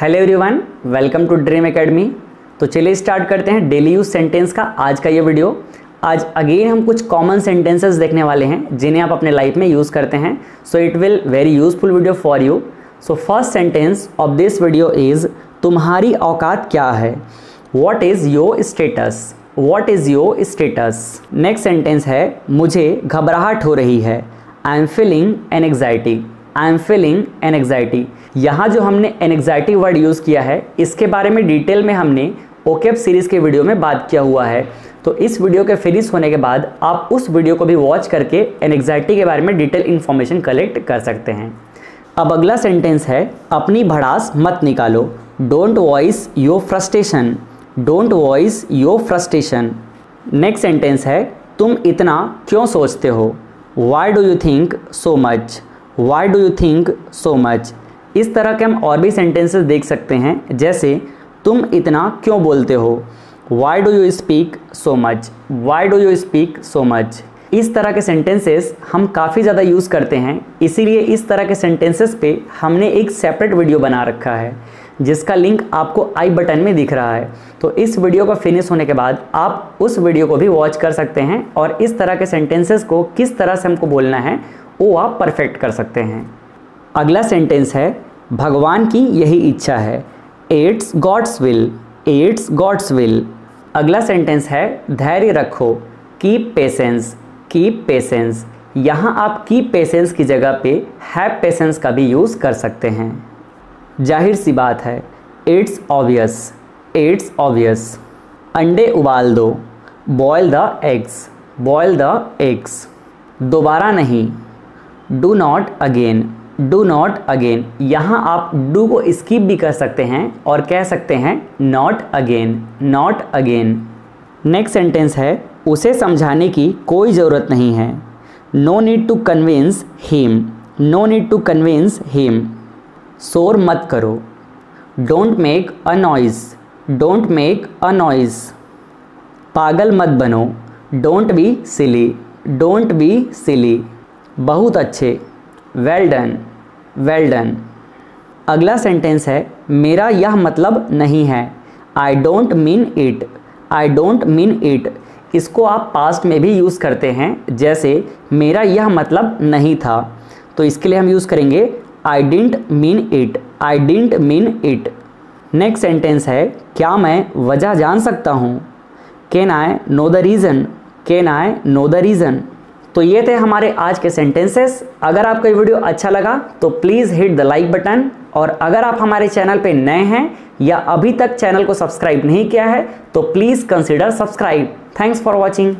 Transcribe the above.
Hello everyone welcome to Dream Academy तो चलिए start करते हैं डेली यूज़ सेंटेंस का आज का ये वीडियो आज अगेन हम कुछ कॉमन सेंटेंसेस देखने वाले हैं, जिन्हें आप अपने लाइफ में यूज़ करते हैं. So it will very useful video for you so first sentence of this video is तुम्हारी औकात क्या है? What is your status what is your status next sentence है, मुझे घबराहट हो रही है. I am feeling an anxiety I am feeling an anxiety यहाँ जो हमने एनग्जाइटी वर्ड यूज़ किया है, इसके बारे में डिटेल में हमने ओकेप सीरीज़ के वीडियो में बात किया हुआ है। तो इस वीडियो के फिनिश होने के बाद आप उस वीडियो को भी वॉच करके एनग्जाइटी के बारे में डिटेल इन्फॉर्मेशन कलेक्ट कर सकते हैं। अब अगला सेंटेंस है, अपनी भड़ास मत निकालो। Don't voice your frustration don't voice your frustration next sentence है, तुम इतना क्यों सोचते हो? Why do you think so much why do you think so much इस तरह के हम और भी सेंटेंसेस देख सकते हैं, जैसे, तुम इतना क्यों बोलते हो? Why do you speak so much why do you speak so much इस तरह के सेंटेंसेस हम काफ़ी ज़्यादा यूज़ करते हैं, इसीलिए इस तरह के सेंटेंसेस पे हमने एक सेपरेट वीडियो बना रखा है। जिसका लिंक आपको आई बटन में दिख रहा है। तो इस वीडियो का फिनिश होने के बाद आप उस वीडियो को भी वॉच कर सकते हैं और इस तरह के सेंटेंसेस को किस तरह से हमको बोलना है, वो आप परफेक्ट कर सकते हैं। अगला सेंटेंस है, भगवान की यही इच्छा है। It's God's will it's God's will अगला सेंटेंस है, धैर्य रखो कीप पेशेंस कीप पेशेंस यहाँ आप कीप पेशेंस की जगह पे हैव पेशेंस का भी यूज़ कर सकते हैं। ज़ाहिर सी बात है इट्स ऑबियस इट्स ऑबियस अंडे उबाल दो boil the eggs boil the eggs दोबारा नहीं do not again do not again यहाँ आप डू को स्किप भी कर सकते हैं और कह सकते हैं not again not again next sentence है, उसे समझाने की कोई ज़रूरत नहीं है. No need to convince him no need to convince him शोर मत करो। Don't make a noise don't make a noise पागल मत बनो। Don't be silly don't be silly बहुत अच्छे। वेल डन वेल डन अगला सेंटेंस है, मेरा यह मतलब नहीं है। I don't mean it I don't mean it इसको आप पास्ट में भी यूज़ करते हैं, जैसे मेरा यह मतलब नहीं था। तो इसके लिए हम यूज़ करेंगे I didn't mean it I didn't mean it next sentence है, क्या मैं वजह जान सकता हूँ? Can I know the reason can I know the reason तो ये थे हमारे आज के सेंटेंसेस अगर आपको ये वीडियो अच्छा लगा तो please hit the like button और अगर आप हमारे चैनल पे नए हैं या अभी तक चैनल को सब्सक्राइब नहीं किया है तो please consider subscribe thanks for watching